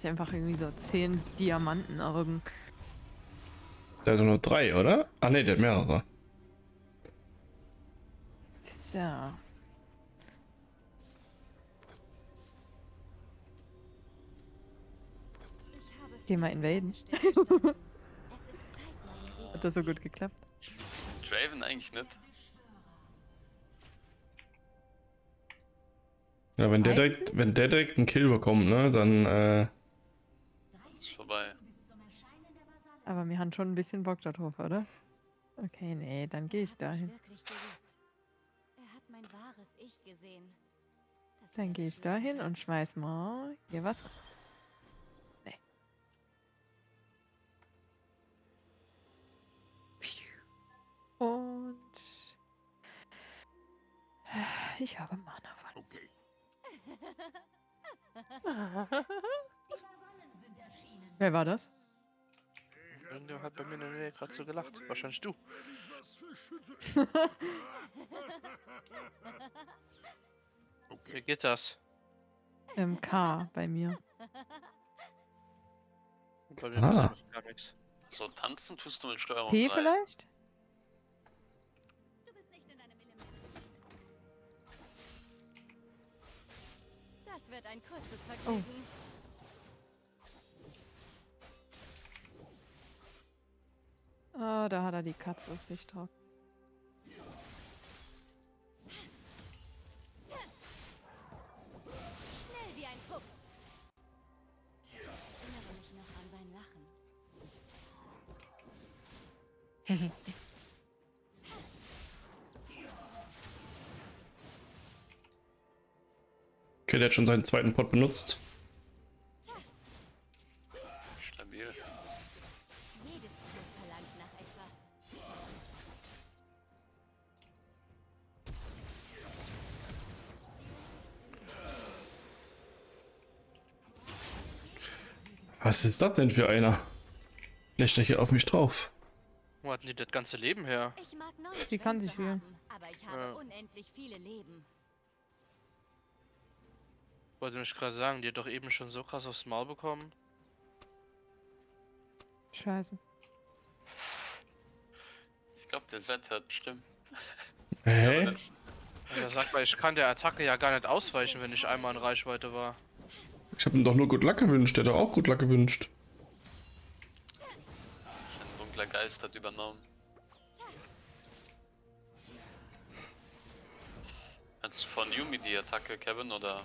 Ich einfach irgendwie so zehn Diamantenaugen. Der hat nur drei, oder? Ah ne, der hat mehrere. Tja. Geh mal invaden. Hat das so gut geklappt? Draven eigentlich nicht. Ja, wenn der direkt, wenn der direkt einen Kill bekommt, ne, dann äh, Ist vorbei. Aber wir haben schon ein bisschen Bock darauf, oder? Okay, nee, dann gehe ich dahin. Er hat mein wahres Ich gesehen. Das Dann gehe ich dahin und schmeiß mal hier was. Nee. Und ich habe Mana von. Wer war das? Irgendwer hat bei mir in der Nähe gerade so gelacht. Wahrscheinlich du. Wie geht das? Ähm, K bei mir. Bei mir Ah. gar nichts. So tanzen tust du mit Steuerung T 3. vielleicht? Du bist nicht in deinem Element. Das wird ein kurzes Vergnügen. Oh, da hat er die Katze auf sich drauf. Schnell wie ein Fuchs. Ich erinnere mich noch an sein Lachen. okay, der hat schon seinen zweiten Pot benutzt. Was ist das denn für einer? Lässt er hier auf mich drauf? Wo hatten die das ganze Leben her? Ich mag neue Sie kann sich haben, aber ich habe Ja. unendlich viele Leben. Wollte mich gerade sagen, die hat doch eben schon so krass aufs Maul bekommen. Scheiße. Ich glaube, der Set hat stimmt. Hä? Und er sagt mal, ich kann der Attacke ja gar nicht ausweichen, wenn ich einmal in Reichweite war. Ich habe ihm doch nur Good Luck gewünscht. Der hat doch auch Good Luck gewünscht. sein dunkler Geist hat übernommen. Als von Yumi die Attacke, Kevin, oder?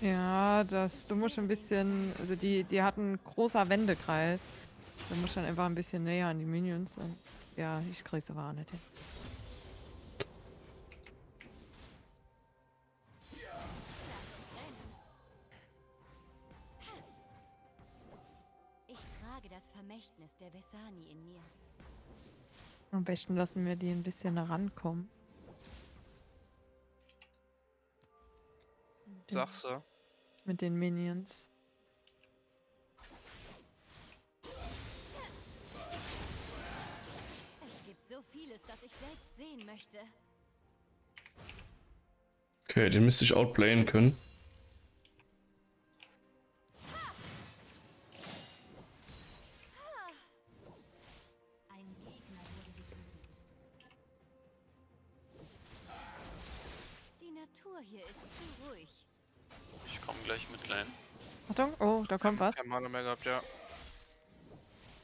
Ja, das, du musst ein bisschen, also die, die hat einen großer Wendekreis. Du musst dann einfach ein bisschen näher an die Minions. Und, ja, ich krieg's aber auch nicht hin. Am besten lassen wir die ein bisschen rankommen. Sagst du? Mit den Minions. Es gibt so vieles, das ich selbst sehen möchte. Okay, den müsste ich outplayen können. Da kommt was. Kein Mana mehr gehabt, ja.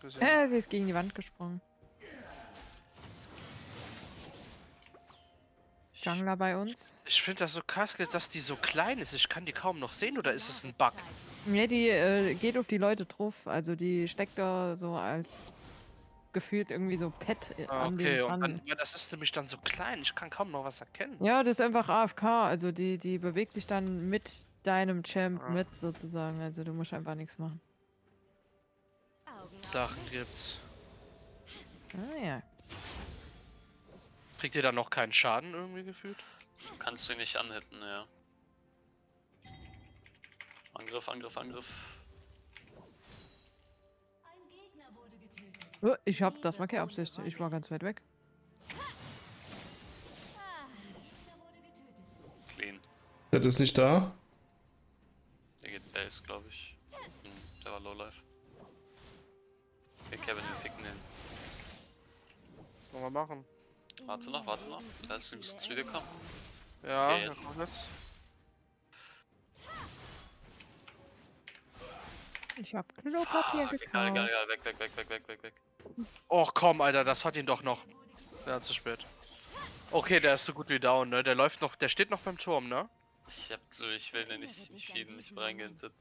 Gesehen. Äh, sie ist gegen die Wand gesprungen. Jungler bei uns. Ich finde das so krass, dass die so klein ist. Ich kann die kaum noch sehen, oder ist es ein Bug? Ne, die äh, geht auf die Leute drauf. Also die steckt da so als gefühlt irgendwie so Pet äh, Ah, an okay, den dann, ja, das ist nämlich dann so klein. Ich kann kaum noch was erkennen. Ja, das ist einfach AFK. Also die, die bewegt sich dann mit deinem Champ Ah. mit sozusagen. Also du musst einfach nichts machen. Sachen gibt's. Ah ja. Kriegt ihr dann noch keinen Schaden irgendwie gefühlt? Du kannst sie nicht anhitten, ja. Angriff, Angriff, Angriff. Oh, ich hab, das war keine Absicht. Ich war ganz weit weg. Clean. Der ist nicht da. Warte noch, warte noch. Lass uns wiederkommen. Ja, Okay. ja komm jetzt. Ich hab Klopapier Fuck, egal, egal, gekauft. egal, weg, weg, weg, weg, weg, weg, weg. Och komm, Alter, das hat ihn doch noch. Ja, zu spät. Okay, der ist so gut wie down, ne? Der läuft noch, der steht noch beim Turm, ne? Ich hab so, ich will den nicht, ich will ihn nicht mehr reingehintet.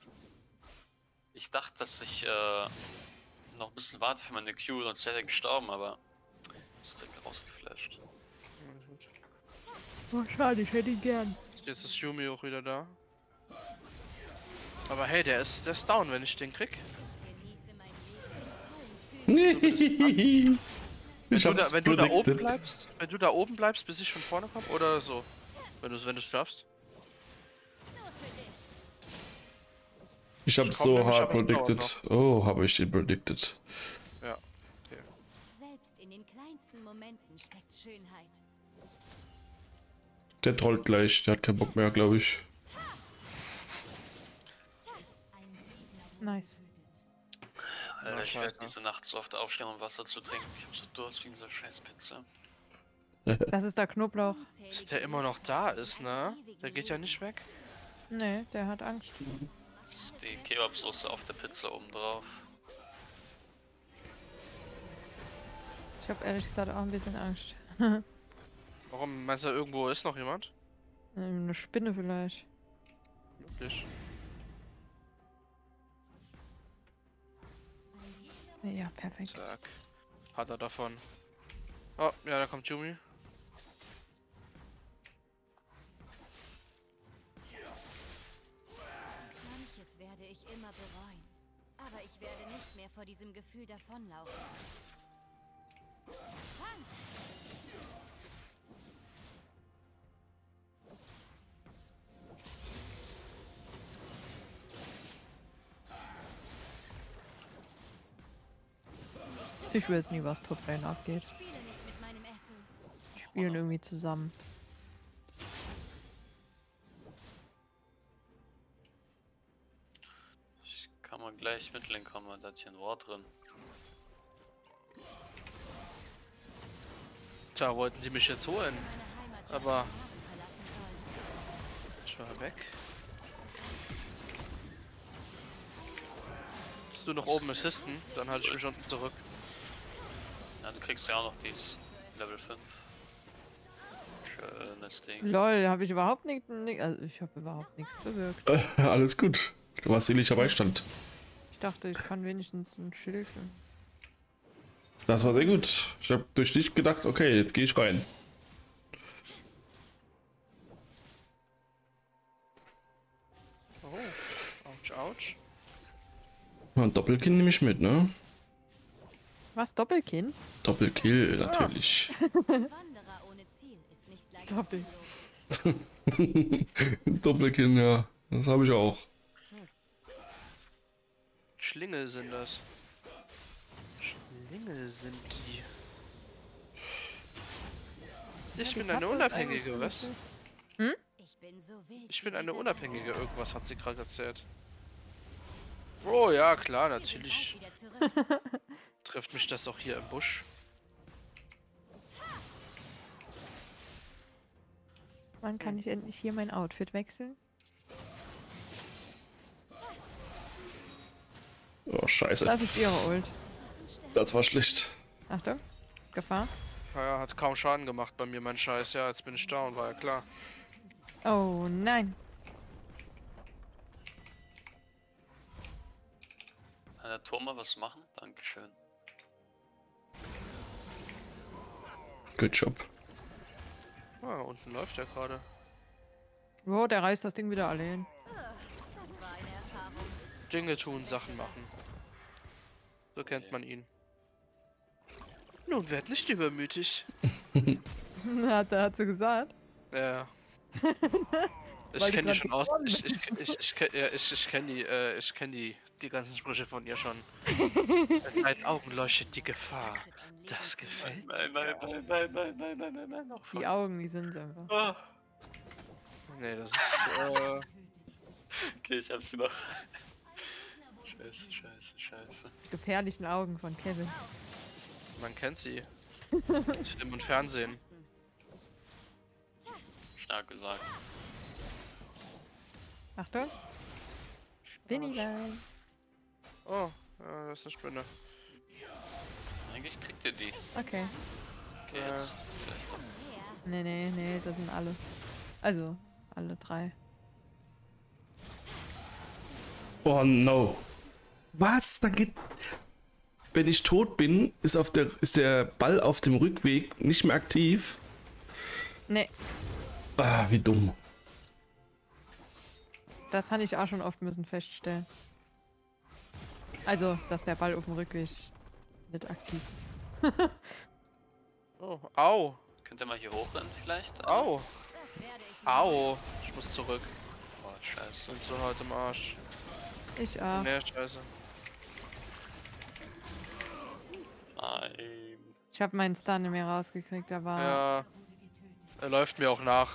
Ich dachte, dass ich äh, noch ein bisschen warte für meine Q, sonst wäre er gestorben, aber direkt rausgeflasht. Oh, schade, ich hätte ihn gern. Jetzt ist Yumi auch wieder da. Aber hey, der ist, der ist down, wenn ich den krieg. Ich Wenn du, da, wenn du da oben bleibst, wenn du da oben bleibst, bis ich von vorne komme, oder so. Wenn du wenn du schaffst. Ich hab's Ich so hart es predicted. Oh, habe ich den predicted. Momenten steckt Schönheit. Der trollt gleich, der hat keinen Bock mehr, glaube ich. Nice. Alter, ich werde diese Nacht so oft aufstehen, um Wasser zu trinken. Ich hab so Durst wegen dieser scheiß Pizza. Das ist der Knoblauch. Dass der immer noch da ist, ne? Der geht ja nicht weg. Nee, der hat Angst. Das ist die Kebabsoße auf der Pizza oben drauf. Ich hab ehrlich gesagt auch ein bisschen Angst. Warum meinst du, irgendwo ist noch jemand? Ähm, Eine Spinne vielleicht. Wirklich. Ja, perfekt. Zack. Hat er davon. Oh, ja, da kommt Yumi. Manches werde ich immer bereuen. Aber ich werde nicht mehr vor diesem Gefühl davonlaufen. Ich weiß nie, was abgeht. Nicht mit meinem Essen. Spielen irgendwie zusammen. Ich kann mal gleich mit Link kommen, da hat hier ein Wort drin. Tja, wollten die mich jetzt holen? Aber ich war weg. Bist du noch oben assisten? Dann halte ich mich unten zurück. Ja, du kriegst ja auch noch dieses Level 5. Schönes Ding. Lol, habe ich überhaupt nichts. Also ich habe überhaupt nichts bewirkt. Äh, alles gut. Du warst seelischer Beistand. Ich dachte, ich kann wenigstens ein Schild. Das war sehr gut. Ich habe durch dich gedacht, okay, jetzt gehe ich rein. Oh. Autsch, ouch. Und Doppelkill nehme ich mit, ne? Was? Doppelkinn? Doppelkill, natürlich. Wanderer ohne Ziel ist nicht leicht. Doppel. Doppelkill, ja. Das habe ich auch. Schlingel sind das. Schlingel sind die. Ich bin eine Unabhängige, was? Ich bin so wild. Ich bin eine Unabhängige, irgendwas hat sie gerade erzählt. Oh ja, klar, natürlich trifft mich das auch hier im Busch. Wann kann ich endlich hier mein Outfit wechseln? Oh, scheiße. Das ist ihre Ult. Das war schlecht. Achtung. Gefahr. Naja, hat kaum Schaden gemacht bei mir, mein Scheiß. Ja, jetzt bin ich down, war ja klar. Oh nein. Kann der Turm mal was machen? Dankeschön. Good job. Ah, unten läuft er gerade. Wow, der reißt das Ding wieder allein. Das war eine Erfahrung. Dinge tun, Sachen machen. So kennt man ihn. Nun, werd nicht übermütig. hat, hat sie gesagt. Ja. Ich die kenne die schon aus. Ich, ich, ich, ich, kenn- ja, ich, ich kenne die, äh, ich kenne die, die ganzen Sprüche von ihr schon. In deinen Augen leuchtet die Gefahr. Das gefällt Nein, nein, nein, nein, nein, nein, nein, nein, nein, noch Die Augen, die sind einfach. Ah, Nee, das ist, äh, Okay, ich hab sie noch. Scheiße, scheiße, scheiße. Gefährlichen Augen von Kevin. Man kennt sie. In Film und Fernsehen. Stark gesagt. Achtung. Spinnilein. Oh, ja, das ist eine Spinne. Eigentlich kriegt ihr die. Okay. Okay, Ja. jetzt vielleicht doch. Nee, nee, nee, das sind alle. Also, alle drei. Oh no. Was? Dann geht. Wenn ich tot bin, ist, auf der, ist der Ball auf dem Rückweg nicht mehr aktiv. Nee, Ah, wie dumm. das habe ich auch schon oft müssen feststellen. Also, dass der Ball auf dem Rückweg nicht aktiv ist. Oh, au, Könnt ihr mal hier hochrennen vielleicht? au, ich au. Ich muss zurück. Oh, scheiße. Bin so hart im Arsch. Ich auch. Nee, scheiße. Nein. Ich habe meinen Stun nicht mehr rausgekriegt, aber Ja. Er läuft mir auch nach.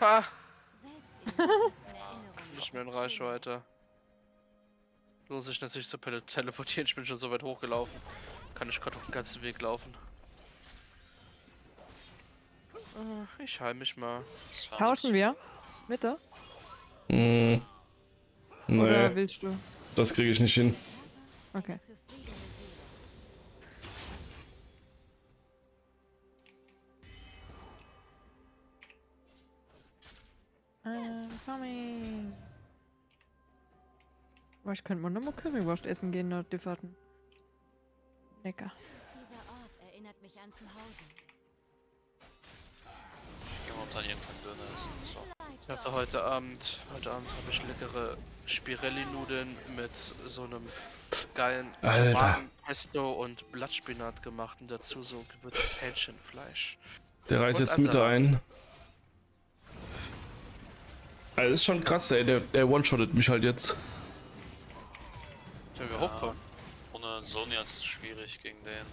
Ha! in. Nicht mehr in Reichweite. Lohnt sich natürlich zu tele- teleportieren, ich bin schon so weit hochgelaufen. Kann ich gerade auf den ganzen Weg laufen. Ich heim mich mal. Tauschen wir? Bitte? Oder Nee, willst du? das kriege ich nicht hin. Okay. Ich könnte mal nochmal Currywurst essen gehen, dort Differten. Lecker. Dieser Ort erinnert mich an zu Hause. Ich geh momentan jeden Tag Döner essen. So. Ich hatte heute Abend, heute Abend habe ich leckere Spirelli-Nudeln mit so einem geilen. Tomatenpesto und Blattspinat gemacht und dazu so gewürztes Hähnchenfleisch. Der reißt jetzt Mitte Ansalat. ein. Also das ist schon krass, ey. Der, der one-shottet mich halt jetzt. Wenn wir Ja. hochkommen. Ohne Sonja ist es schwierig gegen den.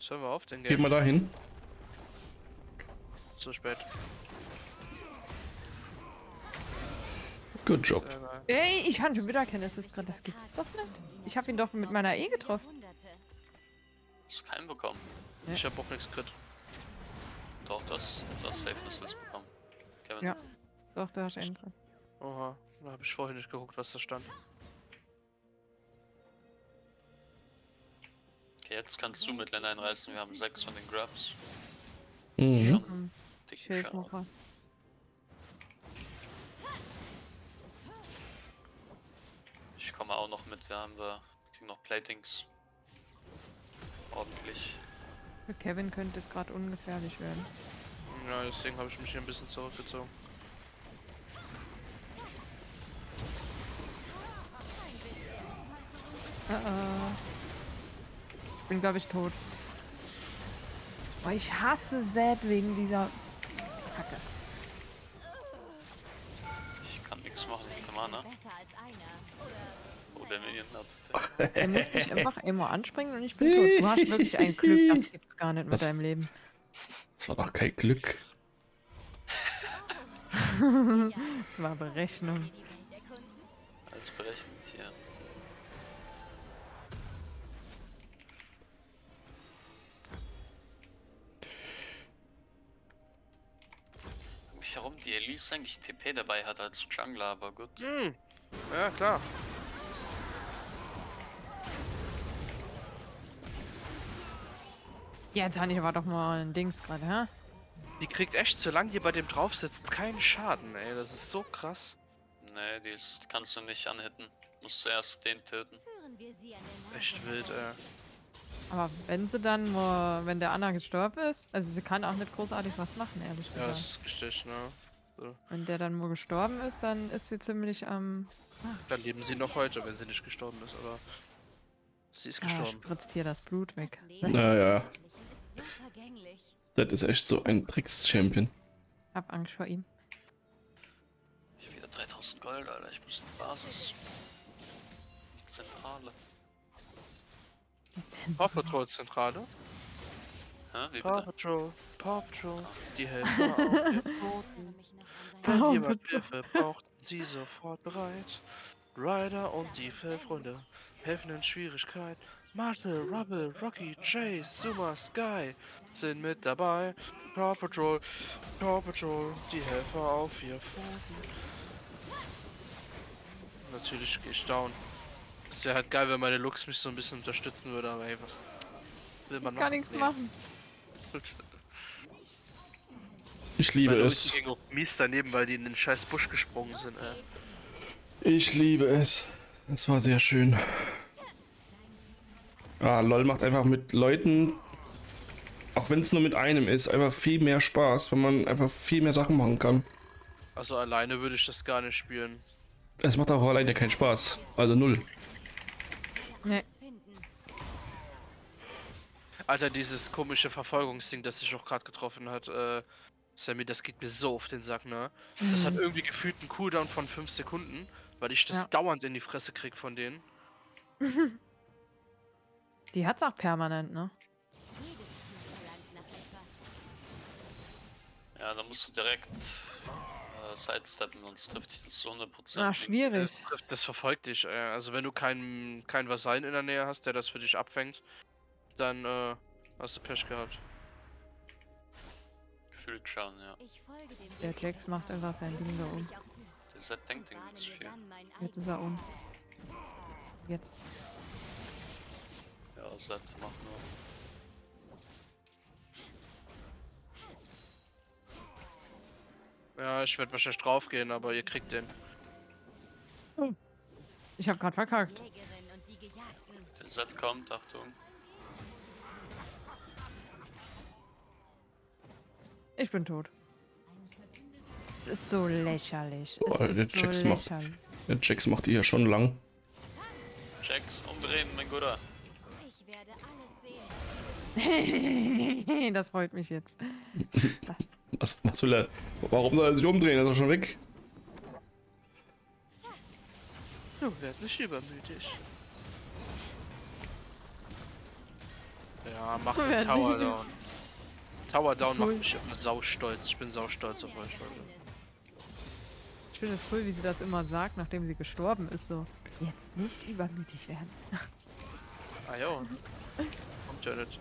Sollen wir auf den Geht Game? mal dahin. Zu spät. Good job. Geil. Ey, ich habe schon wieder kein Assist drin. Das gibt's doch nicht. Ich habe ihn doch mit meiner E getroffen. Hast keinen bekommen. Ja. Ich hab auch nichts crit. Doch, das, das Safe Assist bekommen. Kevin. Ja. Doch, da hast du einen drin. Oha, da habe ich vorhin nicht geguckt, was da stand. Okay, jetzt kannst du mit Len einreißen. Wir haben sechs von den Grubs. Mhm. Hm, Ich helfe Schaden. noch mal. Ich komme auch noch mit. Wir haben wir kriegen noch Platings. Ordentlich. Für Kevin könnte es gerade ungefährlich werden. Ja, deswegen habe ich mich hier ein bisschen zurückgezogen. Uh -oh. Ich bin, glaube ich, tot. Oh, ich hasse Zed wegen dieser Kacke. Hat. Er muss mich einfach immer anspringen und ich bin tot. Du hast wirklich ein Glück, das gibt's gar nicht mit Was? deinem Leben. Das war doch kein Glück. Das war Berechnung. Alles berechnet hier. Um mich herum die Elise eigentlich TP dabei hat als Jungler, aber gut. Hm, ja klar. Ja, jetzt habe ich aber doch mal ein Dings gerade, hä? Die kriegt echt, solange die bei dem drauf sitzt, keinen Schaden, ey. Das ist so krass. Nee, die ist, kannst du nicht anhitten. Musst zuerst den töten. Echt wild, äh. Aber wenn sie dann, nur, wenn der Anna gestorben ist, also sie kann auch nicht großartig was machen, ehrlich Ja, gesagt. das ist richtig, ne? So. Wenn der dann nur gestorben ist, dann ist sie ziemlich am. Dann leben sie noch heute, wenn sie nicht gestorben ist, aber sie ist ah, gestorben. spritzt hier das Blut weg. Naja. So vergänglich. Das ist echt so ein Tricks-Champion. Hab Angst vor ihm. Ich hab wieder 3000 Gold, Alter. Ich muss in die Basis. Die Zentrale. Paw Patrol Zentrale. Hä? Wie Paw? Patrol, Paw Patrol, die helfen auf den erinnere Toten. mich noch an Wenn jemand. Hilfe braucht, sie sofort bereit. Ryder und die Freunde helfen in Schwierigkeit. Martel, Rubble, Rocky, Chase, Zuma, Sky sind mit dabei. Paw Patrol, Paw Patrol, die Helfer auf vier Pfoten. Natürlich gehe ich down. Es wäre halt geil, wenn meine Lux mich so ein bisschen unterstützen würde, aber ey, was will man Ich kann noch? nichts Nee. machen. Ich liebe Meine es. Ulti ging auch mies daneben, weil die in den scheiß Busch gesprungen sind, ey. Ich liebe es. Es war sehr schön. Ah, LOL macht einfach mit Leuten, auch wenn es nur mit einem ist, einfach viel mehr Spaß, wenn man einfach viel mehr Sachen machen kann. Also alleine würde ich das gar nicht spielen. Es macht auch alleine keinen Spaß. Also null. Nee. Alter, dieses komische Verfolgungsding, das sich auch gerade getroffen hat, äh, Sammy, das geht mir so auf den Sack, ne? Das hat irgendwie gefühlt einen Cooldown von 5 Sekunden, weil ich das Ja. dauernd in die Fresse krieg von denen. Die hat's auch permanent, ne? Ja, da musst du direkt äh, sidesteppen, sonst trifft dich das zu 100%. Ah, schwierig. Das, das verfolgt dich, äh, also wenn du keinen kein Vasallen in der Nähe hast, der das für dich abfängt, dann äh, hast du Pech gehabt. Gefühlt schon, ja. Ich folge dem Der Jax macht einfach sein Ding da fühle. Der Set denkt irgendwie nicht mir viel. Jetzt ist er um. Jetzt. Ja, Set macht nur. Ja, ich werde wahrscheinlich draufgehen, aber ihr kriegt den. Ich habe gerade verkackt. Der Set kommt, Achtung. Ich bin tot. Es ist so lächerlich. Es Boah, der ist so Jax macht-. Der Jax macht die ja schon lang. Jax, umdrehen, mein Guter. das freut mich jetzt. Was, was will er? Warum soll er sich umdrehen? Er ist doch schon weg. Du werd nicht übermütig. Ja, mach den Tower Down. Tower Down Cool. macht mich immer saustolz. Ich bin saustolz auf euch, Leute. Ich finde es cool, wie sie das immer sagt, nachdem sie gestorben ist. So, jetzt nicht übermütig werden. Ah ja. Kommt ja nicht.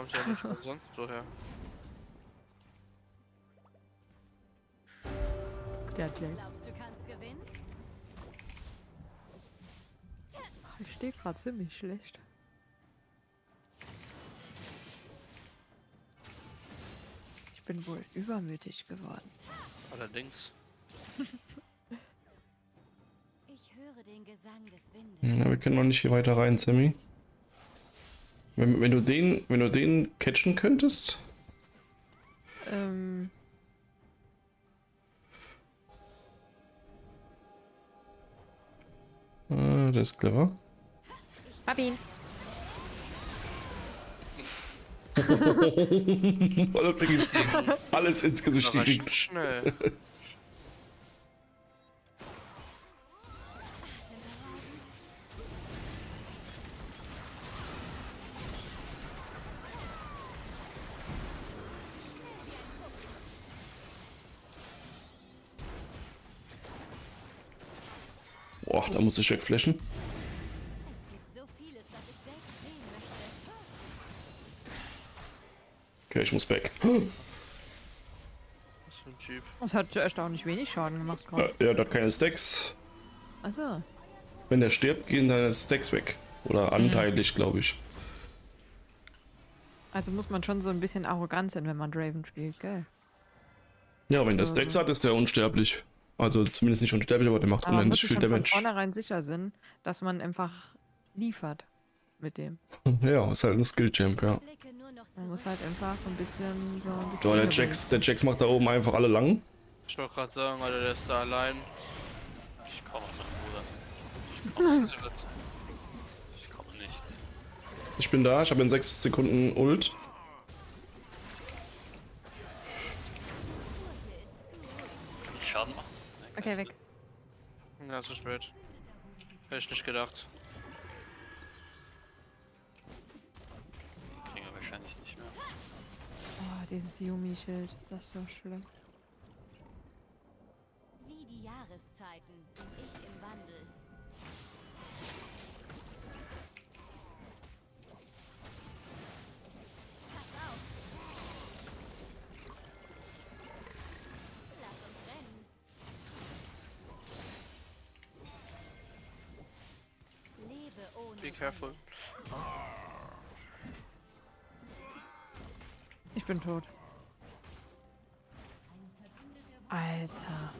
Kommt ja nicht von sonst. Der. Glaubst du kannst gewinnen? Ich stehe gerade ziemlich schlecht. Ich bin wohl übermütig geworden. Allerdings. Ich höre den Gesang des Windes. Ja, wir können noch nicht hier weiter rein, Sammy. Wenn, wenn du den, wenn du den catchen könntest. Ähm. Ah, das ist clever. Hab ihn. Alles, ins Gesicht gekriegt. schnell. muss ich wegflashen. Okay, ich muss Typ. Das hat erstaunlich wenig Schaden gemacht gerade. Ja, der hat keine Stacks. Achso. Wenn der stirbt, gehen deine Stacks weg. Oder anteilig, glaube ich. Also muss man schon so ein bisschen arrogant sein, wenn man Draven spielt, gell? Ja, wenn der So, Stacks so. hat, ist der unsterblich. Also zumindest nicht unsterblich, aber der macht Aber man muss unendlich viel schon von Damage. vornherein sicher sein, dass man einfach liefert mit dem. Ja, ist halt ein Skill-Champ, ja. Man muss halt einfach so ein bisschen so ein bisschen. So, der. Jax, der Jax macht da oben einfach alle lang. Ich wollte gerade sagen, Alter, der ist da allein. Ich komme, mein Bruder. Ich komme nicht. Ich bin da, ich habe in 6 Sekunden Ult. Okay, weg. Ja, zu spät. Hätte ich nicht gedacht. Kriegen wir wahrscheinlich nicht mehr. dieses Yumi-Schild. Ist das so schlimm? Wie die Jahreszeiten ich careful. Ich bin tot. Alter.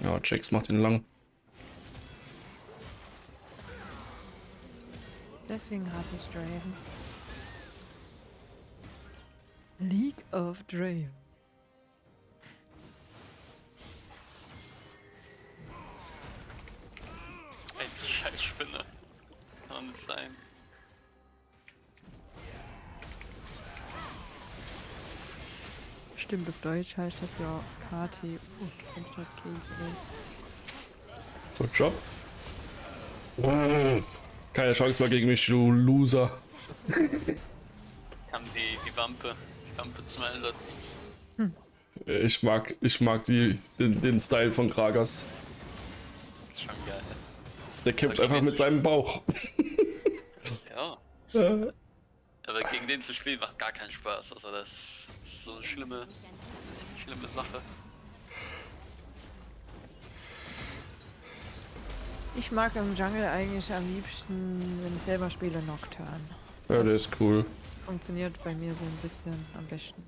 Ja, Jax macht ihn lang. Deswegen hasse ich Draven. League of Draven. Spinne. Kann doch nicht sein. Stimmt, auf Deutsch heißt das ja KTU. Gut Job. Keine Chance mehr gegen mich, du Loser. Kam die, die Wampe. Die Wampe zum Einsatz. Ich mag, ich mag die, den, den Style von Kragas. Der kämpft einfach mit seinem Bauch. Ja. Aber gegen den zu spielen macht gar keinen Spaß. Also das ist, das so eine schlimme, schlimme Sache. Ich mag im Jungle eigentlich am liebsten, wenn ich selber spiele, Nocturne. Ja, der ist cool. Funktioniert bei mir so ein bisschen am besten.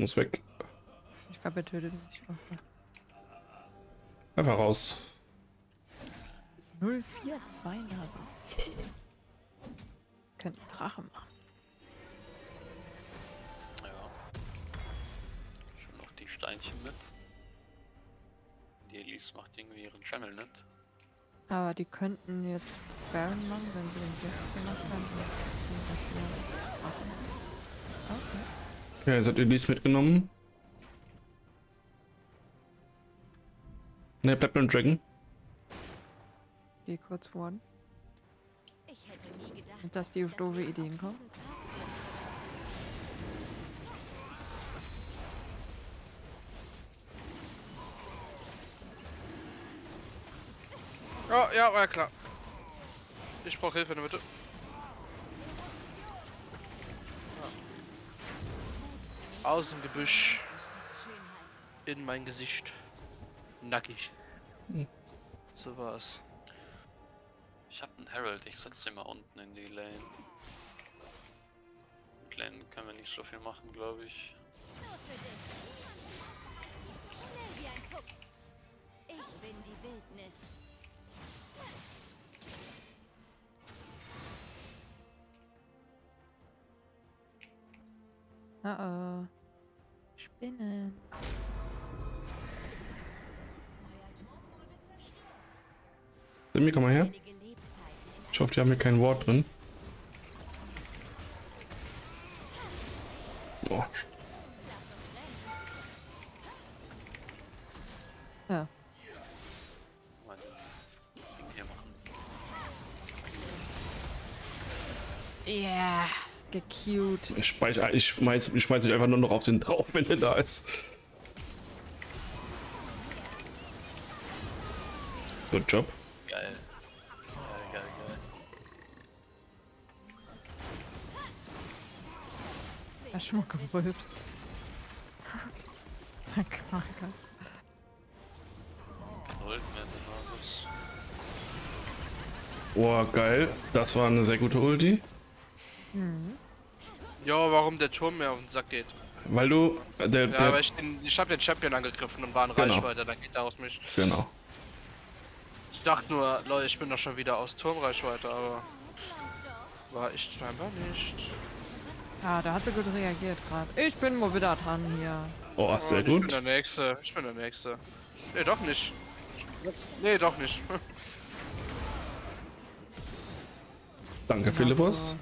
Muss weg. Ich glaube, er tötet mich. Okay. Einfach raus. 042 Nasus. Könnte Drache machen. Ja. Schon noch die Steinchen mit. Die Elise macht irgendwie ihren Channel nicht. Aber die könnten jetzt Baron machen, wenn sie den Blitz gemacht haben. und Okay. Ja, jetzt hat Elise mitgenommen. Ne, bleibt beim Dragon. Die kurz wurden. Ich hätte nie gedacht, Und dass die auf doofe Ideen kommen. Pfad Ja, ja, war ja klar. Ich brauche Hilfe in der Mitte. Aus dem Gebüsch in mein Gesicht. Nackig. So war's. Ich hab einen Herald, ich setze den mal unten in die Lane. Mit Lane können wir nicht so viel machen, glaube ich. Nur für dich. Schnell wie ein Fuchs. Ich bin die Wildnis. Uh oh. Spinnen. Simi, komm mal her. Ich hoffe, die haben hier kein Wort drin. Oh, Ja. Yeah. Gecute. ich speichere, ich schmeiß, ich schmeiß mich einfach nur noch auf den drauf, wenn der da ist. Good Job. Geil. Geil, geil, geil. Hast schon mal gerülpst. Danke, Markus. Oh, geil. Das war eine sehr gute Ulti. Ja, warum der Turm mir auf den Sack geht. Weil du, der, Ja, der, aber ich, den, ich hab den Champion angegriffen und war in Genau. Reichweite, dann geht er aus mich. genau. Ich dachte nur, Leute, ich bin doch schon wieder aus Turmreichweite, aber war ich scheinbar nicht. Ja, da hat sie gut reagiert gerade. Ich bin mal wieder dran hier. Oh, sehr Und Ich bin gut. der Nächste, ich bin der Nächste. Nee, doch nicht. Nee, doch nicht. Danke, Philippus.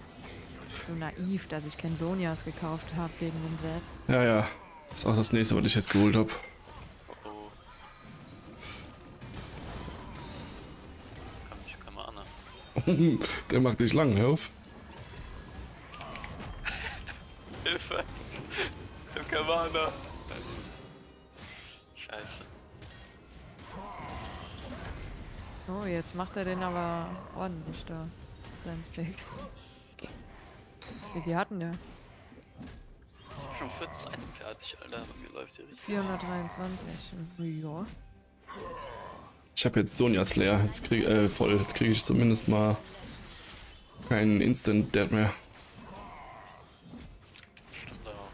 So naiv, dass ich kein Sonias gekauft habe gegen den Set. Ja, ja. Das ist auch das nächste, was ich jetzt geholt habe. Oh oh. Ich. Der macht dich lang, hör auf. Hilfe! Zum Kamana! Scheiße. Oh, jetzt macht er den aber ordentlich da. Seinen Sticks. Wie viel hatten hab schon 14 Item fertig, Alter. Bei mir läuft hier richtig. 423. Ja. Ich habe jetzt Sonjas leer. Jetzt krieg, äh, voll. Jetzt kriege ich zumindest mal keinen Instant Dead mehr. Stimmt auch.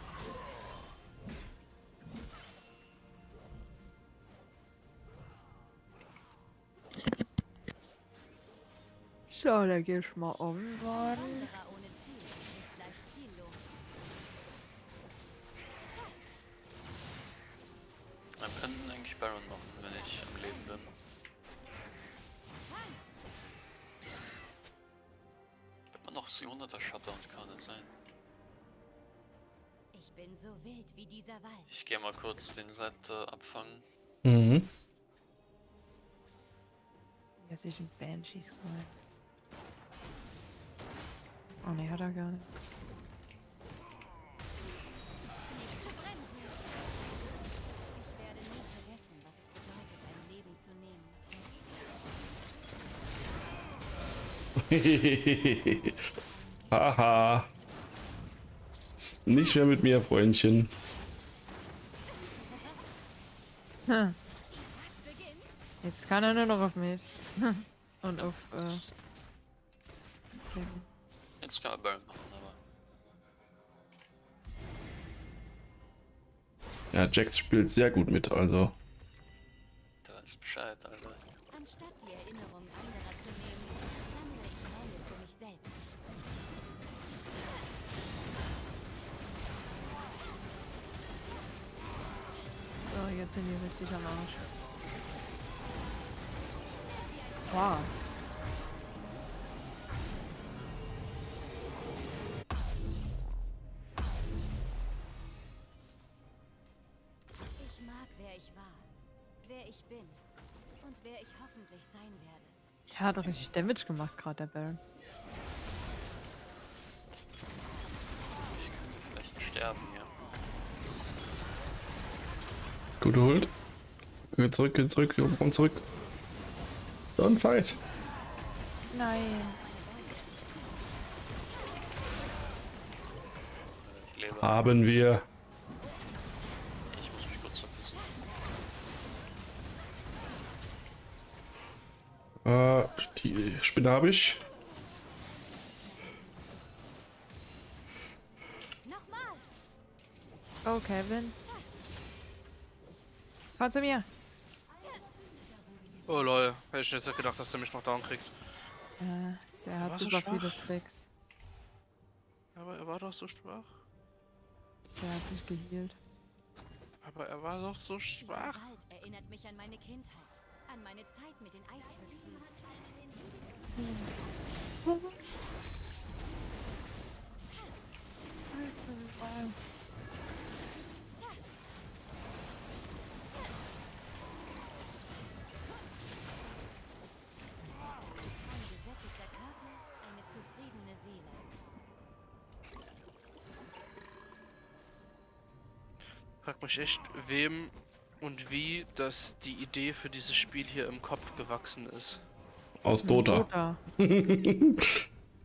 So, da geh ich mal umwarten. Wir könnten eigentlich Baron machen, wenn ich am Leben bin. Wenn man noch 700er Shutdown kann es sein. Ich bin so wild wie dieser Wald. Ich gehe mal kurz den Set äh, abfangen. Mhm. Wer sich ein Banshees geholt. Oh ne, hat er gar. Nicht Haha. Nicht mehr mit mir, Freundchen. Hm. Jetzt kann er nur noch auf mich. Und auf, äh. Kevin. Jetzt kann man Baron machen, aber. Ja, Jax spielt sehr gut mit, also. Da ist Bescheid, Alter. Anstatt jetzt sind die richtig am Arsch. Wow. Ich mag, wer ich war, wer ich bin und wer ich hoffentlich sein werde. Der hat doch richtig Damage gemacht, gerade der Baron. Ich kann vielleicht sterben hier. Gut geholt. Geh zurück, geh zurück, komm zurück. Don't fight. Nein. Haben wir. Ich muss mich kurz verpissen. Äh, die Spinne habe ich. Nochmal! Oh, Kevin. Komm zu mir. Oh lol, hätte ich jetzt nicht gedacht, dass der mich noch down kriegt. Äh, der hat super schwach? viele Sticks. Aber er war doch so schwach. Der hat sich geheilt. Aber er war doch so schwach. Wald erinnert mich an meine Kindheit, an meine Zeit mit den Eisfüchsen. Ein Frag mich echt, wem und wie das die Idee für dieses Spiel hier im Kopf gewachsen ist. Aus Dota. Dota.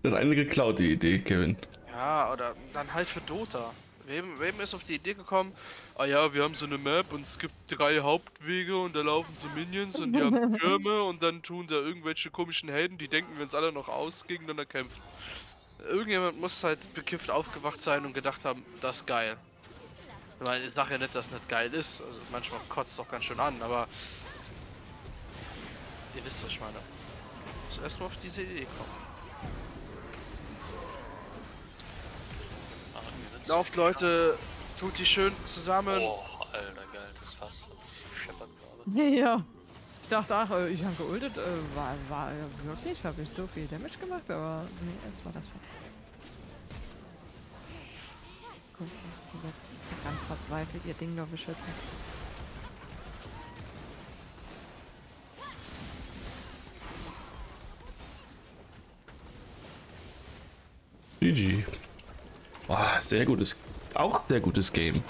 Das ist eine geklaute Idee, Kevin. Ja, oder dann halt für Dota. Wem, wem ist auf die Idee gekommen, ah ja, wir haben so eine Map und es gibt drei Hauptwege und da laufen so Minions und die haben Türme und dann tun da irgendwelche komischen Helden, die denken, wir uns alle noch aus, gegeneinander kämpfen. Irgendjemand muss halt bekifft aufgewacht sein und gedacht haben, das ist geil. Ich meine, ich sag ja nicht, dass es nicht geil ist, also manchmal kotzt es auch ganz schön an, aber ihr wisst, was ich meine. Muss erst mal auf diese Idee kommen. Ah, Lauft Leute, tut die schön zusammen. Oh, Alter, geil, das Fass hat mich gescheppert gerade. Ja. Ich dachte, ach, äh, ich habe geultet. Äh, war, war wirklich? Habe ich so viel Damage gemacht? Aber nee, es war das fast. gucken. Ganz verzweifelt ihr Ding da beschützen. GG. Boah, sehr gutes, auch sehr gutes Game.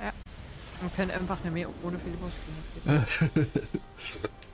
Wir können einfach eine mehr ohne Filibuster spielen. Das geht.